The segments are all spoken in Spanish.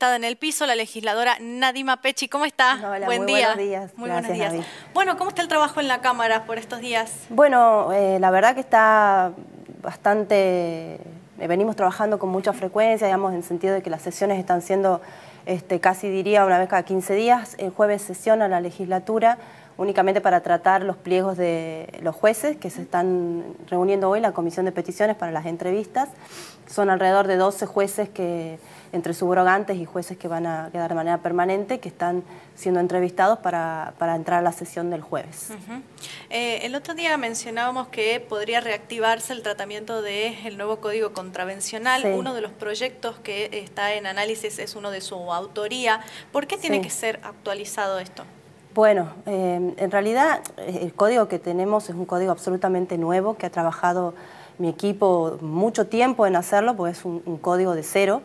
En el piso la legisladora Nadima Pechi. ¿Cómo está? Hola, Buen muy día. Buenos días. Muy buenos días. Bueno, ¿cómo está el trabajo en la Cámara por estos días? Bueno, eh, la verdad que está bastante... Eh, venimos trabajando con mucha frecuencia, digamos, en el sentido de que las sesiones están siendo, este, casi diría, una vez cada 15 días. El jueves sesiona la legislatura únicamente para tratar los pliegos de los jueces que se están reuniendo hoy, la Comisión de Peticiones para las entrevistas. Son alrededor de 12 jueces que, entre subrogantes y jueces que van a quedar de manera permanente, que están siendo entrevistados para, entrar a la sesión del jueves. Eh, el otro día mencionábamos que podría reactivarse el tratamiento del nuevo Código Contravencional. Uno de los proyectos que está en análisis es uno de su autoría. ¿Por qué tiene que ser actualizado esto? Bueno, eh, en realidad eh, el código que tenemos es un código absolutamente nuevo que ha trabajado mi equipo mucho tiempo en hacerlo, porque es un, código de cero.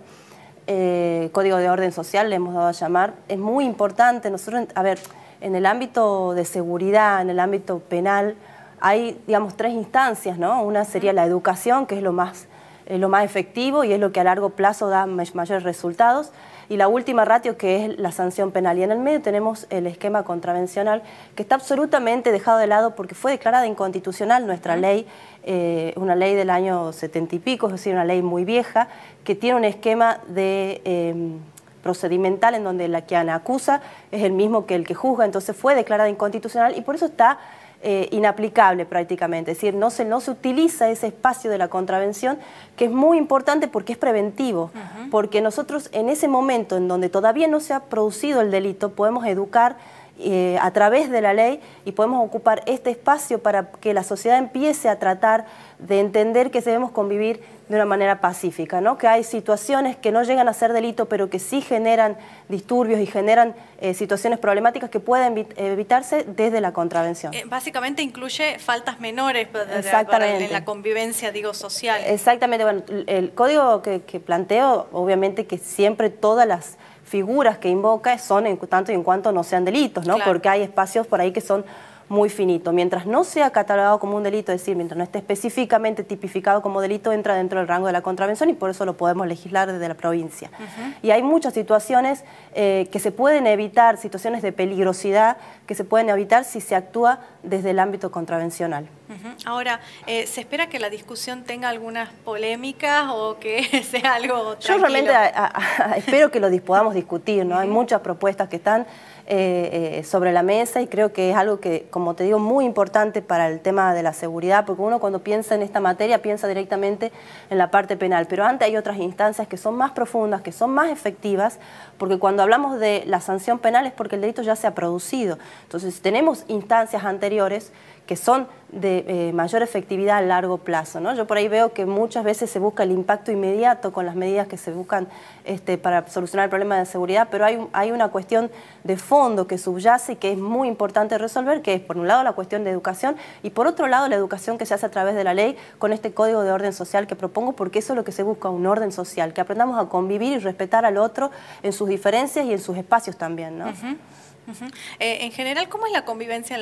Eh, código de orden social le hemos dado a llamar. Es muy importante, nosotros, a ver, en el ámbito de seguridad, en el ámbito penal, hay, digamos, tres instancias, ¿no? Una sería la educación, que es lo más es lo más efectivo y es lo que a largo plazo da mayores resultados. Y la última ratio que es la sanción penal. Y en el medio tenemos el esquema contravencional que está absolutamente dejado de lado porque fue declarada inconstitucional nuestra ley, eh, una ley del año setenta y pico, es decir, una ley muy vieja, que tiene un esquema de... Em, procedimental en donde la quien acusa es el mismo que el que juzga, entonces fue declarada inconstitucional y por eso está eh, inaplicable prácticamente, es decir, no se, no se utiliza ese espacio de la contravención que es muy importante porque es preventivo, porque nosotros en ese momento en donde todavía no se ha producido el delito podemos educar eh, a través de la ley y podemos ocupar este espacio para que la sociedad empiece a tratar de entender que debemos convivir de una manera pacífica, ¿no? que hay situaciones que no llegan a ser delito pero que sí generan disturbios y generan eh, situaciones problemáticas que pueden evitarse desde la contravención. Eh, básicamente incluye faltas menores en la convivencia digo, social. Exactamente, bueno, el código que planteo obviamente que siempre todas las figuras que invoca son en tanto y en cuanto no sean delitos, ¿no? Porque hay espacios por ahí que son muy finitos. Mientras no sea catalogado como un delito, es decir, mientras no esté específicamente tipificado como delito, entra dentro del rango de la contravención y por eso lo podemos legislar desde la provincia. Y hay muchas situaciones eh, que se pueden evitar, situaciones de peligrosidad que se pueden evitar si se actúa desde el ámbito contravencional. Ahora, eh, ¿se espera que la discusión tenga algunas polémicas o que sea algo tranquilo? Yo realmente espero que lo podamos discutir, ¿no? Hay muchas propuestas que están eh, eh, sobre la mesa y creo que es algo que, como te digo, muy importante para el tema de la seguridad, porque uno cuando piensa en esta materia piensa directamente en la parte penal, pero antes hay otras instancias que son más profundas, que son más efectivas, porque cuando hablamos de la sanción penal es porque el delito ya se ha producido. Entonces, tenemos instancias anteriores que son de eh, mayor efectividad a largo plazo. ¿no? Yo por ahí veo que muchas veces se busca el impacto inmediato con las medidas que se buscan este, para solucionar el problema de seguridad, pero hay, hay una cuestión de fondo que subyace y que es muy importante resolver, que es por un lado la cuestión de educación y por otro lado la educación que se hace a través de la ley con este código de orden social que propongo, porque eso es lo que se busca, un orden social, que aprendamos a convivir y respetar al otro en sus diferencias y en sus espacios también. ¿no? Eh, en general, ¿cómo es la convivencia en la